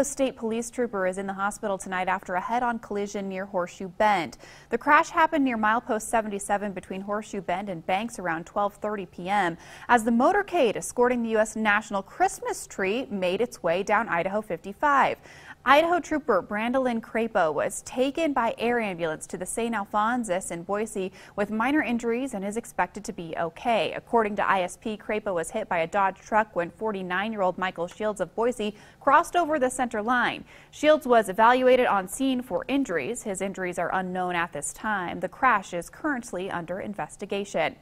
A state police trooper is in the hospital tonight after a head-on collision near Horseshoe Bend. The crash happened near milepost 77 between Horseshoe Bend and Banks around 12:30 p.m. as the motorcade escorting the U.S. National Christmas tree made its way down Idaho 55. Idaho trooper Brandolyn Crapo was taken by air ambulance to the St. Alphonsus in Boise with minor injuries and is expected to be okay. According to ISP, Crapo was hit by a Dodge truck when 49-year-old Michael Shields of Boise crossed over the center line. Shields was evaluated on scene for injuries. His injuries are unknown at this time. The crash is currently under investigation.